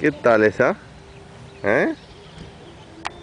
¿Qué tal esa? ¿Eh?